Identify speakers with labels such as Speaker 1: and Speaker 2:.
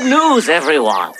Speaker 1: Good news, everyone.